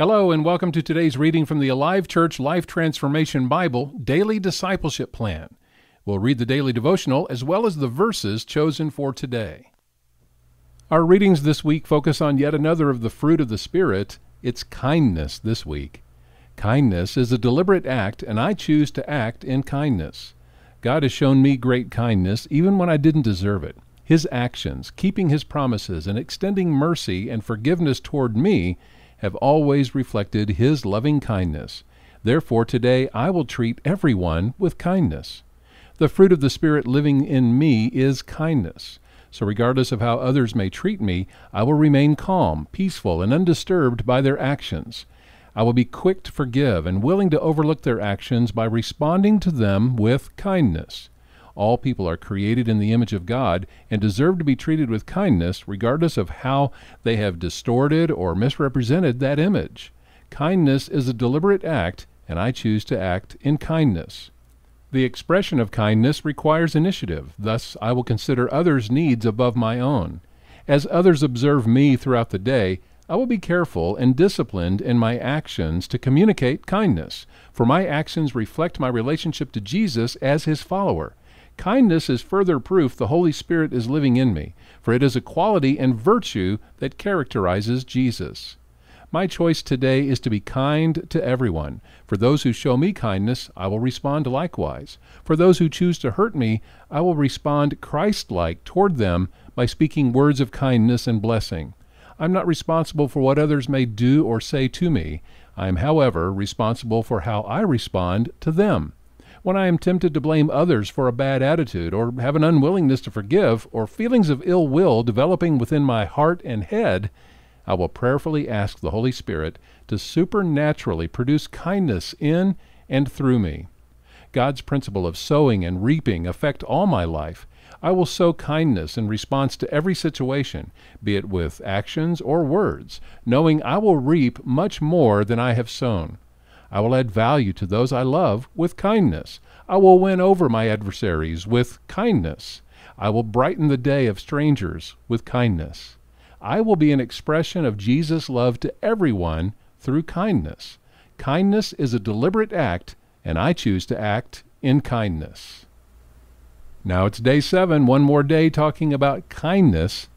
Hello, and welcome to today's reading from the Alive Church Life Transformation Bible Daily Discipleship Plan. We'll read the daily devotional as well as the verses chosen for today. Our readings this week focus on yet another of the fruit of the Spirit. It's kindness this week. Kindness is a deliberate act, and I choose to act in kindness. God has shown me great kindness even when I didn't deserve it. His actions, keeping His promises, and extending mercy and forgiveness toward me have always reflected His loving kindness. Therefore, today I will treat everyone with kindness. The fruit of the Spirit living in me is kindness. So, regardless of how others may treat me, I will remain calm, peaceful, and undisturbed by their actions. I will be quick to forgive and willing to overlook their actions by responding to them with kindness. All people are created in the image of God and deserve to be treated with kindness, regardless of how they have distorted or misrepresented that image. Kindness is a deliberate act, and I choose to act in kindness. The expression of kindness requires initiative, thus, I will consider others' needs above my own. As others observe me throughout the day, I will be careful and disciplined in my actions to communicate kindness, for my actions reflect my relationship to Jesus as his follower. Kindness is further proof the Holy Spirit is living in me, for it is a quality and virtue that characterizes Jesus. My choice today is to be kind to everyone. For those who show me kindness, I will respond likewise. For those who choose to hurt me, I will respond Christ like toward them by speaking words of kindness and blessing. I'm not responsible for what others may do or say to me. I am, however, responsible for how I respond to them. When I am tempted to blame others for a bad attitude, or have an unwillingness to forgive, or feelings of ill will developing within my heart and head, I will prayerfully ask the Holy Spirit to supernaturally produce kindness in and through me. God's principle of sowing and reaping affect all my life. I will sow kindness in response to every situation, be it with actions or words, knowing I will reap much more than I have sown. I will add value to those I love with kindness. I will win over my adversaries with kindness. I will brighten the day of strangers with kindness. I will be an expression of Jesus' love to everyone through kindness. Kindness is a deliberate act, and I choose to act in kindness. Now it's day seven, one more day talking about kindness,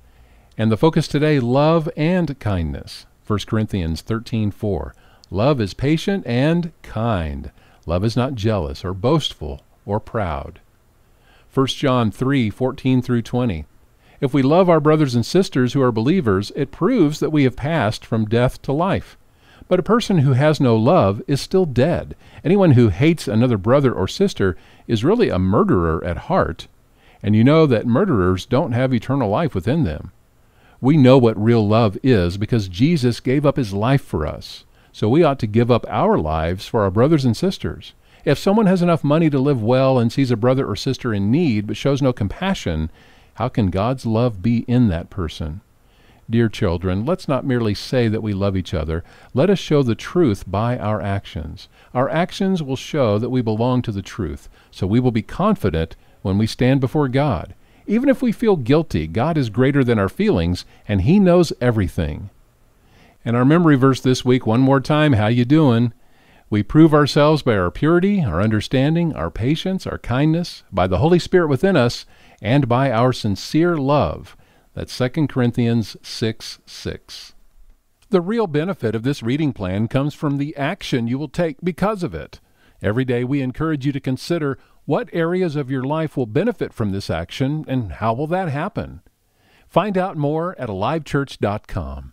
and the focus today, love and kindness. 1 Corinthians 13 4. Love is patient and kind. Love is not jealous or boastful or proud. 1 John 3 14 through 20. If we love our brothers and sisters who are believers, it proves that we have passed from death to life. But a person who has no love is still dead. Anyone who hates another brother or sister is really a murderer at heart. And you know that murderers don't have eternal life within them. We know what real love is because Jesus gave up his life for us. So we ought to give up our lives for our brothers and sisters. If someone has enough money to live well and sees a brother or sister in need but shows no compassion, how can God's love be in that person? Dear children, let's not merely say that we love each other. Let us show the truth by our actions. Our actions will show that we belong to the truth, so we will be confident when we stand before God. Even if we feel guilty, God is greater than our feelings, and He knows everything. And our memory verse this week, one more time, how you doing? We prove ourselves by our purity, our understanding, our patience, our kindness, by the Holy Spirit within us, and by our sincere love. That's 2 Corinthians 6 6. The real benefit of this reading plan comes from the action you will take because of it. Every day we encourage you to consider what areas of your life will benefit from this action and how will that happen. Find out more at alivechurch.com